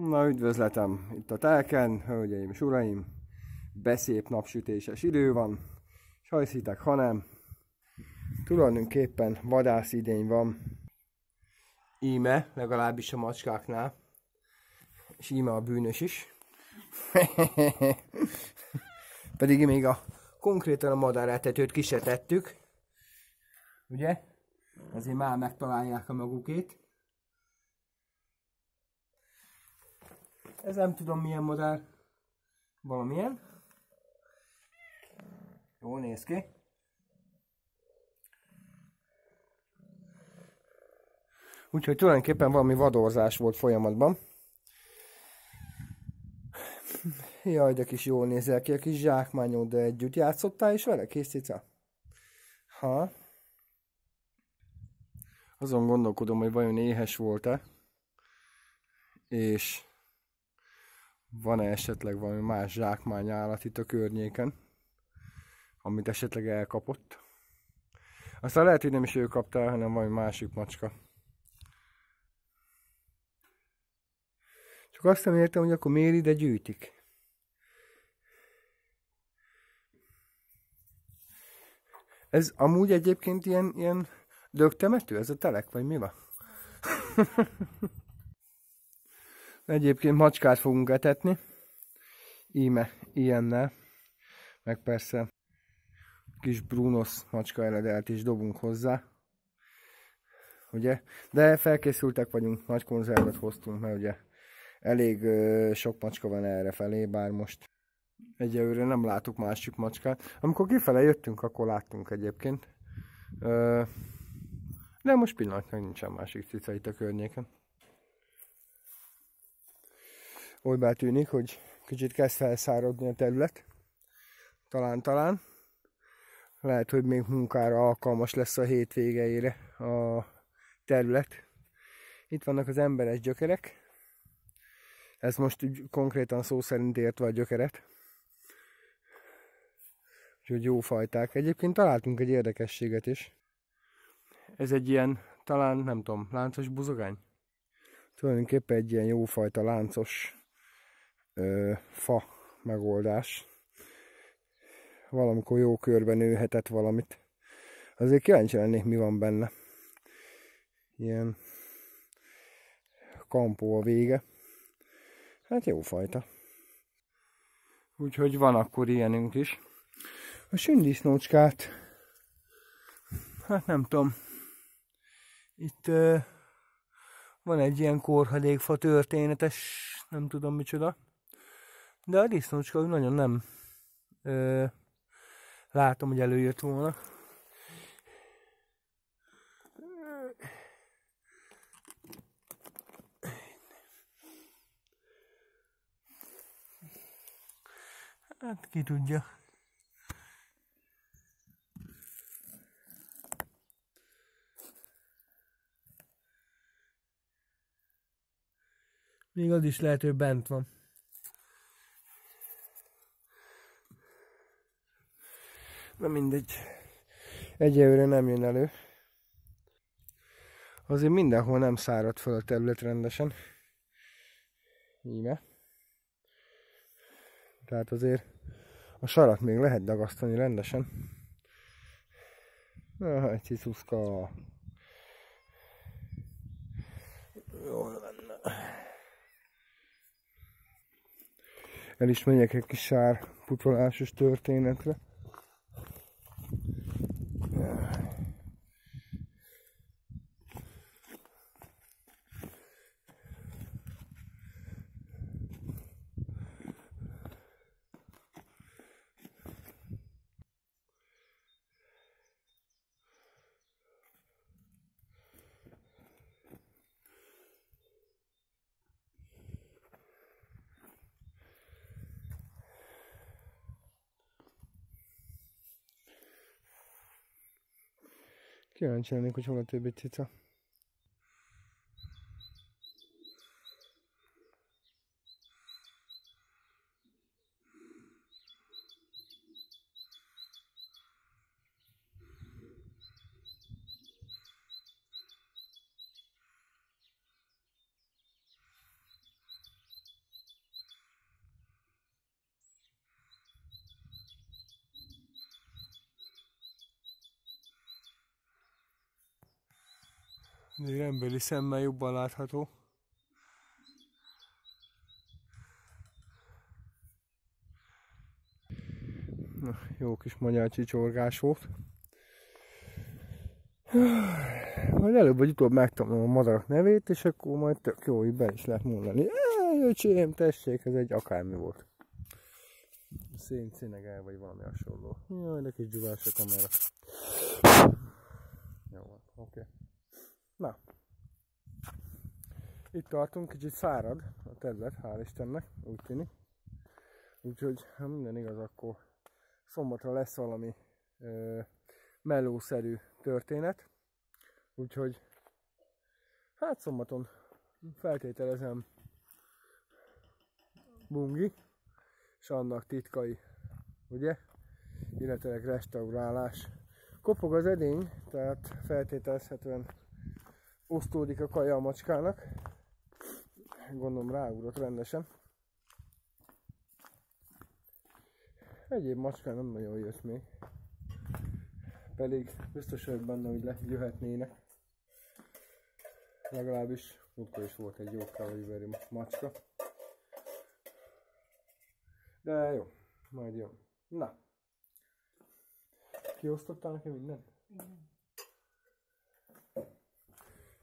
Na, üdvözletem itt a telken, hölgyeim és uraim. Beszép napsütéses idő van. Sajszítek, ha nem. Tulajdonképpen vadász idény van. Íme, legalábbis a macskáknál. És íme a bűnös is. Pedig még a konkrétan a madárátetőt ki se tettük. Ugye? Azért már megtalálják a magukét. Ez nem tudom milyen madár. Valamilyen. Jó néz ki. Úgyhogy tulajdonképpen valami vadorzás volt folyamatban. Jaj, de kis jól nézel ki a kis zsákmányod, de együtt játszottál is vele, kis cica? Ha? Azon gondolkodom, hogy vajon éhes volt-e, és van-e esetleg valami más zsákmány állat itt a környéken, amit esetleg elkapott. Aztán lehet, hogy nem is ő kapta el, hanem valami másik macska. Csak azt nem értem, hogy akkor miért ide gyűjtik. Ez amúgy egyébként ilyen, ilyen dögtemető, ez a telek, vagy mi van? Egyébként macskát fogunk etetni. Íme, ilyennel. Meg persze kis Brunos macska eredelt is dobunk hozzá. Ugye? De felkészültek vagyunk, nagy konzervet hoztunk, mert ugye elég ö, sok macska van erre felé, bár most egyelőre nem látok másik macskát. Amikor kifele jöttünk, akkor láttunk egyébként. Ö, de most pillanatnyilag nincsen másik cica itt a környéken. Olybá tűnik, hogy kicsit kezd felszáradni a terület. Talán-talán. Lehet, hogy még munkára alkalmas lesz a hétvégeire a terület. Itt vannak az emberes gyökerek. Ez most konkrétan szó szerint értve a gyökeret. Úgyhogy jó fajták. Egyébként találtunk egy érdekességet is. Ez egy ilyen, talán nem tudom, láncos buzogány? Tulajdonképpen egy ilyen jófajta láncos ö, fa megoldás. Valamikor jó körben nőhetett valamit. Azért kíváncsi lennék, mi van benne. Ilyen kampó a vége. Hát jó fajta. Úgyhogy van akkor ilyenünk is. A sündisznócskát, hát nem tudom, itt uh, van egy ilyen korhadékfa történetes, nem tudom micsoda. De a disznócska nagyon nem uh, látom, hogy előjött volna. Hát ki tudja. Még az is lehet, hogy bent van. Na mindegy. Egyelőre nem jön elő. Azért mindenhol nem szárad fel a terület rendesen. Íme. Tehát azért a sarat még lehet dagasztani rendesen. Ah, egy cicusska. Jól lenne. El is megyek egy kis sár pucolásos történetre. Kíváncsi lennék, hogy hol a többi cica. Még emberi szemmel jobban látható. Na, jó kis magyar csicsorgás volt. Majd előbb vagy utóbb megtanulom a madarak nevét, és akkor majd tök jó, hogy be is lehet mondani. Öcsém, tessék, ez egy akármi volt. Szén, színegel, vagy valami hasonló. Jaj, de kis a kamera. Jó oké. Okay. Na. Itt tartunk, kicsit szárad a terület, hál' Istennek, úgy tűnik. Úgyhogy, ha minden igaz, akkor szombatra lesz valami ö, melószerű történet. Úgyhogy, hát szombaton feltételezem bungi, és annak titkai, ugye? Illetve restaurálás. Kopog az edény, tehát feltételezhetően osztódik a kaja a macskának. Gondolom ráugrott rendesen. Egyéb macska nem nagyon jött még. Pedig biztos vagyok benne, hogy lejöhetnének. Legalábbis múltkor is volt egy jó kávai macska. De jó, majd jó. Na. Kiosztottál nekem mindent? Igen.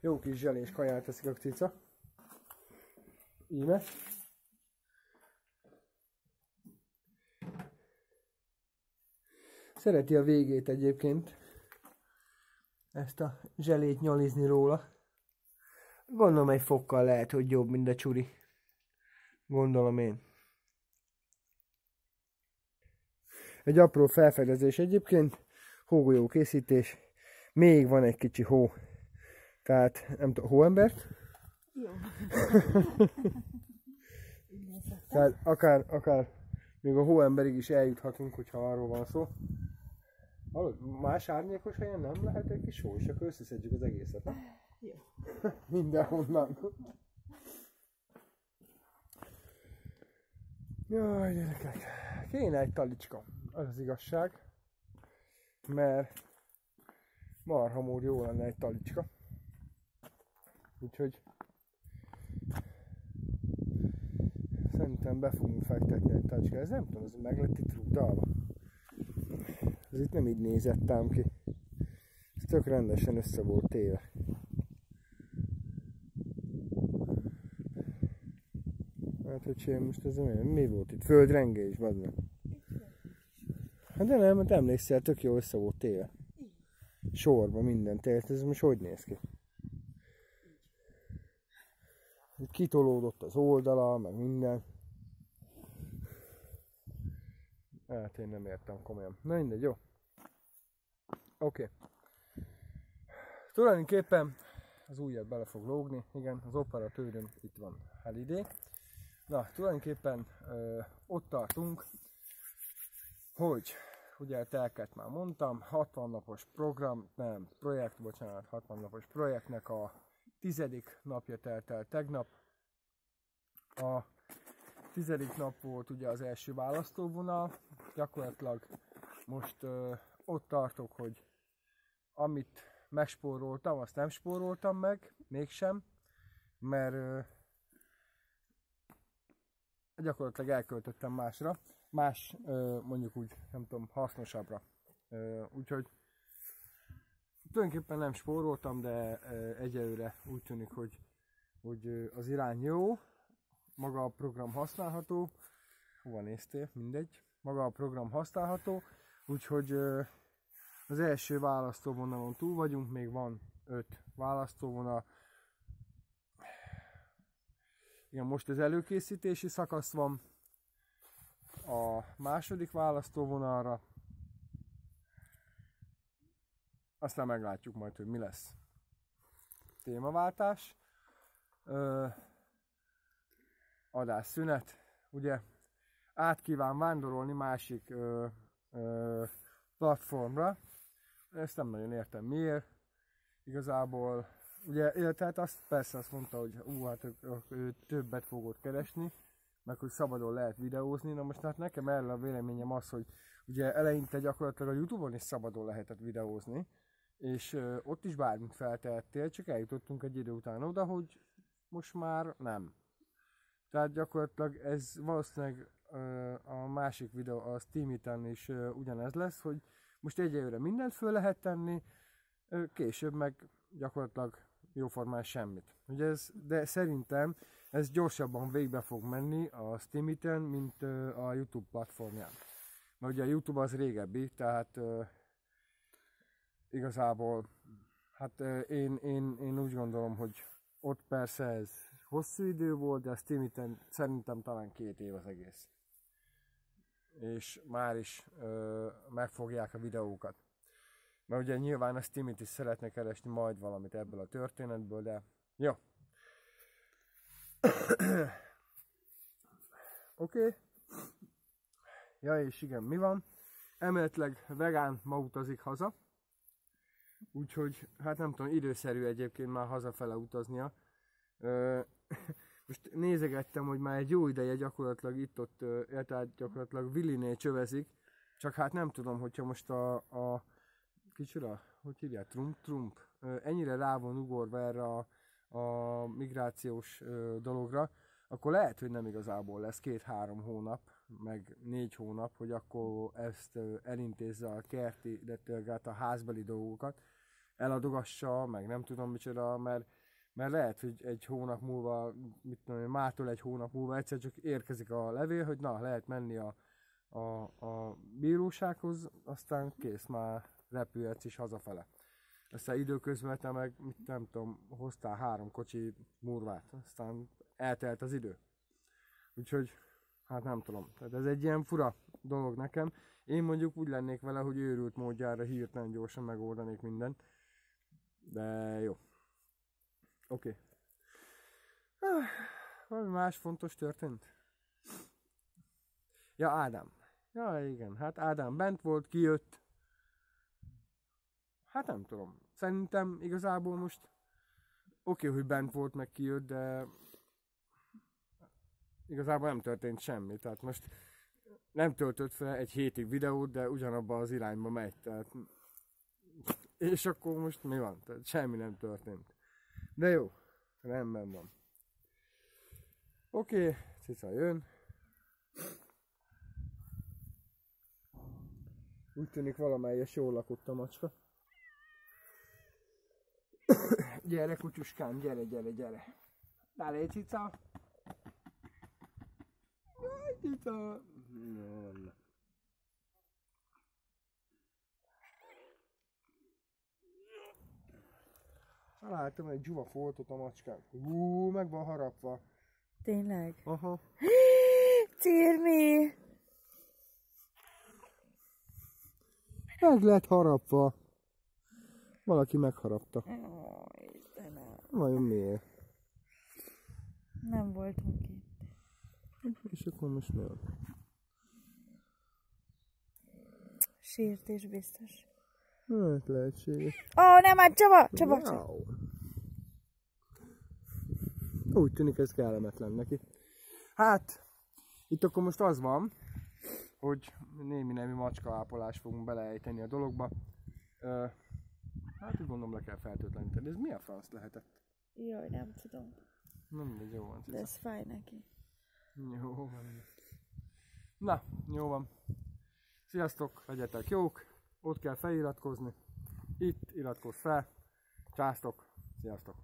Jó kis zselés kaját teszik a cica. Íme. Szereti a végét egyébként. Ezt a zselét nyalizni róla. Gondolom egy fokkal lehet, hogy jobb, mint a csuri. Gondolom én. Egy apró felfedezés egyébként. Hógolyó készítés. Még van egy kicsi hó. Tehát, nem tudom, hóembert? Jó. Tehát akár, akár még a hóemberig is eljuthatunk, hogyha arról van szó. Hallod, más árnyékos helyen nem lehet egy kis hó, és akkor összeszedjük az egészet, nem? Jó. Mindenhonnan. Jaj, gyerekek. Kéne egy talicska. Az az igazság. Mert marha mód jó lenne egy talicska. Úgyhogy szerintem be fogunk fektetni egy talicska. Ez nem tudom, ez meg lett itt rúgdalva. Ez itt nem így nézettem ki. Ez tök rendesen össze volt téve. Hát, hogy most ez mi, mi volt itt? Földrengés, vagy meg. Hát de nem, mert emlékszel, tök jó össze volt téve. Sorba minden, tehát ez most hogy néz ki? Kitolódott az oldala, meg minden. Hát én nem értem komolyan. Na mindegy, jó. Oké. Okay. Tulajdonképpen az újabb bele fog lógni. Igen, az operatőröm itt van Halidé. Na, tulajdonképpen ö, ott tartunk, hogy ugye a telket már mondtam, 60 napos program, nem, projekt, bocsánat, 60 napos projektnek a tizedik napja telt el tegnap. A tizedik nap volt ugye az első választóvonal, gyakorlatilag most ö, ott tartok, hogy amit megspóroltam, azt nem spóroltam meg, mégsem, mert ö, gyakorlatilag elköltöttem másra, más ö, mondjuk úgy, nem tudom, hasznosabbra. Ö, úgyhogy tulajdonképpen nem spóroltam, de egyelőre úgy tűnik, hogy, hogy az irány jó, maga a program használható, hova néztél, mindegy, maga a program használható, úgyhogy az első választóvonalon túl vagyunk, még van öt választóvonal, igen, most az előkészítési szakasz van. A második választóvonalra. Aztán meglátjuk majd, hogy mi lesz. Témaváltás. Adásszünet. Ugye át kíván vándorolni másik ö, ö, platformra. Ezt nem nagyon értem miért. Igazából ugye, illetve hát azt persze azt mondta, hogy ú, hát ő, ő többet fogott keresni, meg hogy szabadon lehet videózni. Na most hát nekem erről a véleményem az, hogy ugye eleinte gyakorlatilag a Youtube-on is szabadon lehetett videózni, és ö, ott is bármit feltehettél, csak eljutottunk egy idő után oda, hogy most már nem. Tehát gyakorlatilag ez valószínűleg a másik videó, a Steam is ugyanez lesz, hogy most egyelőre mindent föl lehet tenni, később meg gyakorlatilag jóformán semmit. Ugye ez, de szerintem ez gyorsabban végbe fog menni a Steam mint a YouTube platformján. Mert ugye a YouTube az régebbi, tehát igazából hát én, én, én úgy gondolom, hogy ott persze ez hosszú idő volt, de a Steam szerintem talán két év az egész. És már is ö, megfogják a videókat. Mert ugye nyilván a steam is szeretne keresni majd valamit ebből a történetből, de jó. Oké. Okay. Ja, és igen, mi van? Emeletileg vegán ma utazik haza. Úgyhogy, hát nem tudom, időszerű egyébként már hazafele utaznia. most nézegettem, hogy már egy jó ideje gyakorlatilag itt-ott, tehát gyakorlatilag Villinél csövezik, csak hát nem tudom, hogyha most a, a kicsoda, hogy hívják, Trump, Trump, ennyire rá van ugorva erre a, a migrációs dologra, akkor lehet, hogy nem igazából lesz két-három hónap, meg négy hónap, hogy akkor ezt elintézze a kerti, illetve a házbeli dolgokat, eladogassa, meg nem tudom micsoda, mert, mert lehet, hogy egy hónap múlva, mit tudom mától egy hónap múlva egyszer csak érkezik a levél, hogy na, lehet menni a, a, a bírósághoz, aztán kész, már repülhetsz is hazafele. Aztán időközben te meg, mit nem tudom, hoztál három kocsi murvát, aztán eltelt az idő. Úgyhogy, hát nem tudom. Tehát ez egy ilyen fura dolog nekem. Én mondjuk úgy lennék vele, hogy őrült módjára hirtelen gyorsan megoldanék mindent. De jó. Oké. Okay. Ah, valami más fontos történt? Ja, Ádám. Ja, igen, hát Ádám bent volt, kijött, Hát nem tudom. Szerintem igazából most oké, okay, hogy bent volt, meg kijött, de igazából nem történt semmi. Tehát most nem töltött fel egy hétig videót, de ugyanabban az irányba megy. Tehát... És akkor most mi van? Tehát semmi nem történt. De jó, rendben van. Oké, okay, cica jön. Úgy tűnik valamelyes jól lakott a macska. gyere, kutyuskám, gyere, gyere, gyere. Dale, cica. Jaj, cica. No, Találtam egy dzsuva foltot a macskán. Hú, meg van harapva. Tényleg? Aha. Cirmi! Meg lett harapva. Valaki megharapta. Ó, Istenem. Vajon miért? Nem voltunk itt. És akkor most mi van? Sírt is biztos. Hát lehetséges. Ó, oh, nem, hát Csaba! Csaba! Wow. Úgy tűnik ez kellemetlen neki. Hát, itt akkor most az van, hogy némi nemű macska ápolást fogunk beleejteni a dologba. Hát úgy gondolom le kell feltöltleníteni. Ez mi a franc lehetett? Jaj, nem tudom. Nem mindegy, jó van. De ez fáj neki. Jó van. Na, jó van. Sziasztok, legyetek jók. Ott kell feliratkozni. Itt iratkozz fel. Császtok. Sziasztok.